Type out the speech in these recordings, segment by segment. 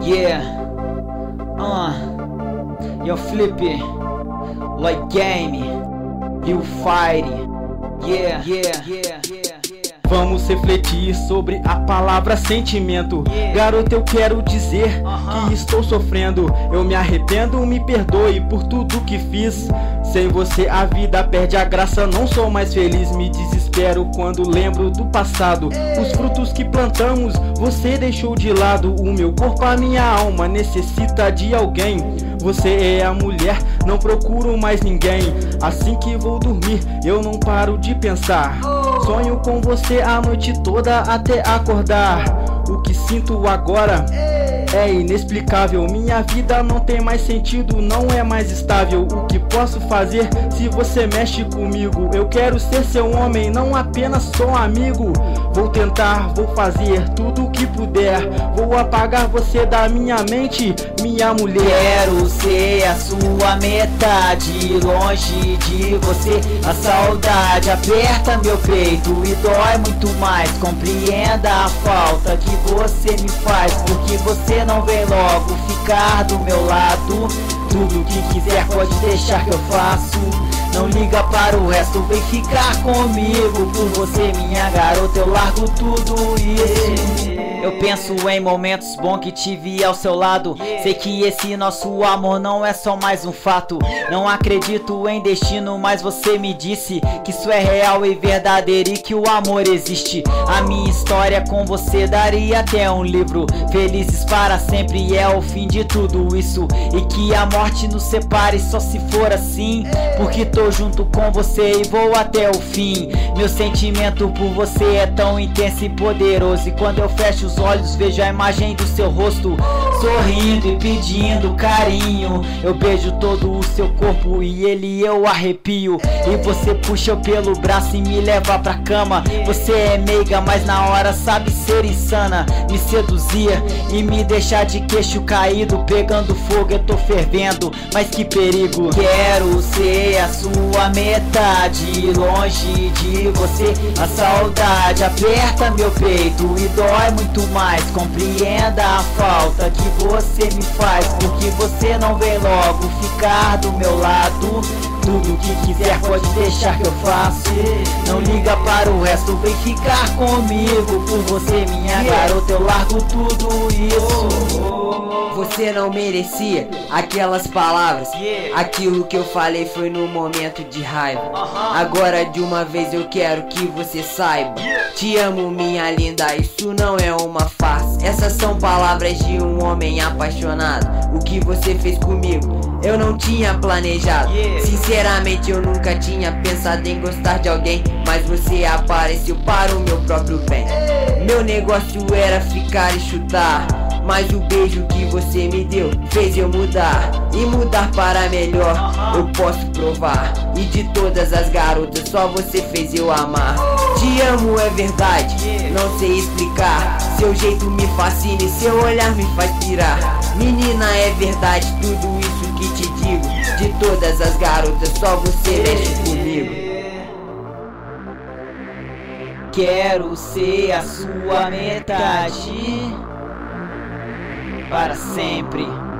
Yeah. Uh. Yo, Flip. Like Game. You Fight. Yeah, yeah, yeah, yeah. Vamos refletir sobre a palavra sentimento. Yeah. Garoto, eu quero dizer Aham. que estou sofrendo. Eu me arrependo, me perdoe por tudo que fiz. Sem você a vida perde a graça, não sou mais feliz. Me desespero quando lembro do passado. Os frutos que plantamos, você deixou de lado. O meu corpo, a minha alma necessita de alguém. Você é a mulher, não procuro mais ninguém. Assim que vou dormir, eu não paro de pensar. Sonho com você a noite toda até acordar. O que sinto agora é inexplicável. Minha vida não tem mais sentido, não é mais estável. O que posso fazer se você mexe comigo? Eu quero ser seu homem, não apenas só amigo. Vou tentar, vou fazer tudo o que puder. Vou apagar você da minha mente, minha mulher. Quero ser a sua metade, longe de você. A saudade aperta meu peito e dói muito mais. Compreenda a falta que você me faz, porque você não vem logo ficar do meu lado. Tudo que quiser pode deixar que eu faço. Não liga para o resto, vem ficar comigo. Por você, minha garota, eu largo tudo isso. Eu penso em momentos bons que tive ao seu lado. Sei que esse nosso amor não é só mais um fato. Não acredito em destino, mas você me disse que isso é real e verdadeiro e que o amor existe. A minha história com você daria até um livro. Felizes para sempre é o fim de tudo isso. E que a morte nos separe só se for assim. Porque tô junto com você e vou até o fim. Meu sentimento por você é tão intenso e poderoso. E quando eu fecho os olhos, vejo a imagem do seu rosto. Sorrindo e pedindo carinho. Eu beijo todo o seu corpo e ele eu arrepio. E você puxa pelo braço e me leva pra cama. Você é meiga, mas na hora sabe ser insana. Me seduzia e me deixar de queixo caído. Pegando fogo, eu tô fervendo. Mas que perigo! Quero ser a sua metade. Longe de você, a saudade aperta meu peito e dói muito mais. Compreenda a falta que você me faz. Porque você não vem logo ficar do meu lado. Tudo que quiser pode deixar que eu faço. Não liga para o resto, vem ficar comigo. Por você, minha garota, eu largo tudo isso. Você não merecia aquelas palavras. Aquilo que eu falei foi no momento de raiva. Agora de uma vez eu quero que você saiba. Te amo, minha linda, isso não é uma farsa. Essas são palavras de um homem apaixonado. O que você fez comigo, eu não tinha planejado. Sinceramente, eu nunca tinha pensado em gostar de alguém. Mas você apareceu para o meu próprio bem. Meu negócio era ficar e chutar. Mas o beijo que você me deu fez eu mudar. E mudar para melhor, eu posso provar. E de todas as garotas, só você fez eu amar. Te amo é verdade, não sei explicar. Seu jeito me fascina e seu olhar me faz pirar. Menina é verdade, tudo isso que te digo. De todas as garotas, só você mexe comigo. Quero ser a sua metade para sempre.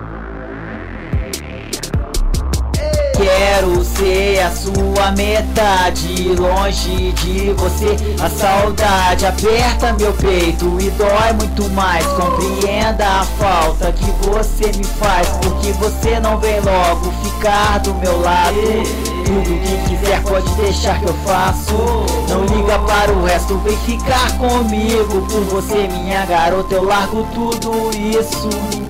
Quero ser a sua metade, longe de você. A saudade aperta meu peito e dói muito mais. Compreenda a falta que você me faz, porque você não vem logo ficar do meu lado. Tudo que quiser pode deixar que eu faço. Não liga para o resto, vem ficar comigo. Por você, minha garota, eu largo tudo isso.